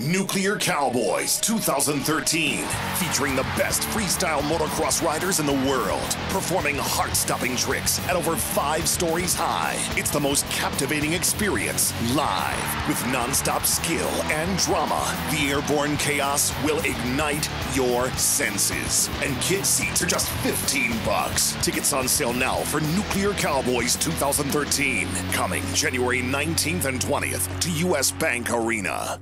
Nuclear Cowboyz 2013, featuring the best freestyle motocross riders in the world, performing heart stopping tricks at over five stories high. It's the most captivating experience live with non-stop skill and drama. The airborne chaos will ignite your senses. And kid seats are just 15 bucks. Tickets on sale now for Nuclear Cowboyz 2013, coming January 19th and 20th to US Bank Arena.